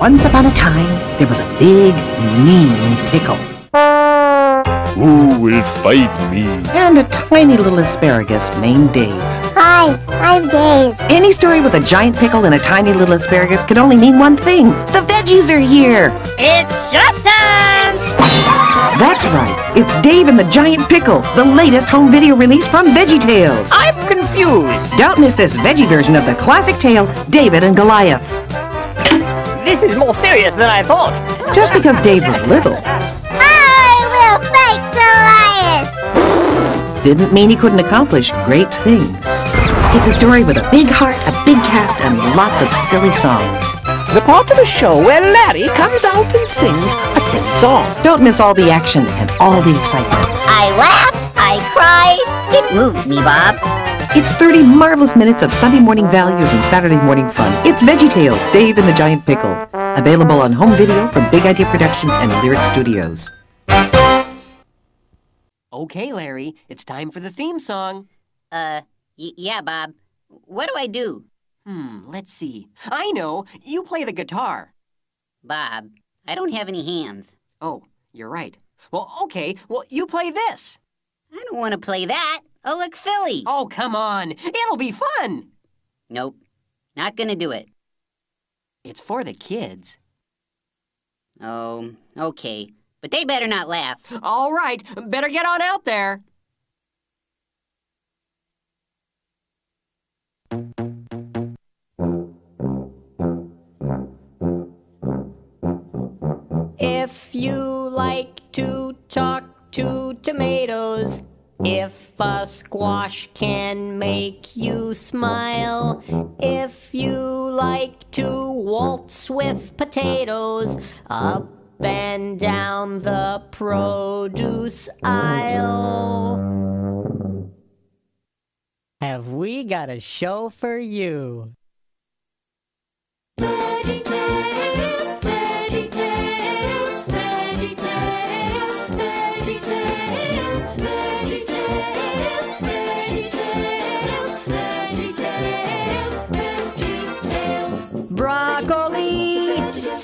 Once upon a time, there was a big, mean pickle. Who will fight me? And a tiny little asparagus named Dave. Hi, I'm Dave. Any story with a giant pickle and a tiny little asparagus could only mean one thing. The veggies are here! It's showtime! That's right. It's Dave and the Giant Pickle, the latest home video release from VeggieTales. I'm confused. Don't miss this veggie version of the classic tale, David and Goliath. This is more serious than I thought. Just because Dave was little I will fight Goliath. didn't mean he couldn't accomplish great things. It's a story with a big heart, a big cast, and lots of silly songs. The part of the show where Larry comes out and sings a silly song. Don't miss all the action and all the excitement. I laughed, I cried. It moved me, Bob. It's 30 marvelous minutes of Sunday morning values and Saturday morning fun. It's VeggieTales, Dave and the Giant Pickle. Available on home video from Big Idea Productions and Lyrick Studios. Okay, Larry, it's time for the theme song. Uh, y- yeah, Bob. What do I do? Hmm, let's see. I know. You play the guitar. Bob, I don't have any hands. Oh, you're right. Well, okay. Well, you play this. I don't want to play that. I'll look silly. Oh, come on. It'll be fun. Nope. Not gonna do it. It's for the kids. Oh, okay. But they better not laugh. All right. Better get on out there. If you like to talk to tomatoes, if a squash can make you smile, if you like to waltz with potatoes, up and down the produce aisle. Have we got a show for you?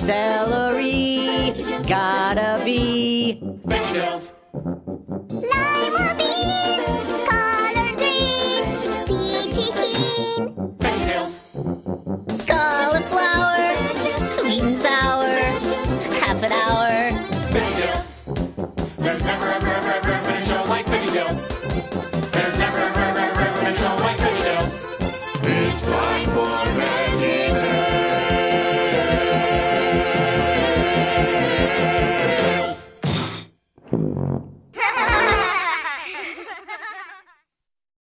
celery, gotta be VeggieTales. Lima beans, collard greens, peachy keen, VeggieTales. Cauliflower, sweet and sour, half an hour.